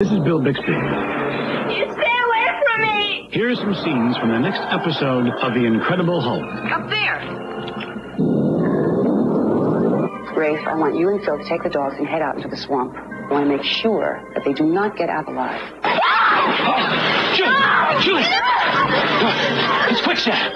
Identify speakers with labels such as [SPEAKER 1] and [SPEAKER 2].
[SPEAKER 1] This is Bill Bixby.
[SPEAKER 2] You stay away from me!
[SPEAKER 1] Here are some scenes from the next episode of The Incredible Hulk.
[SPEAKER 2] Up there!
[SPEAKER 3] Rafe, I want you and Phil to take the dogs and head out into the swamp. I want to make sure that they do not get out alive.
[SPEAKER 1] Julie! Julie! It's quicksand!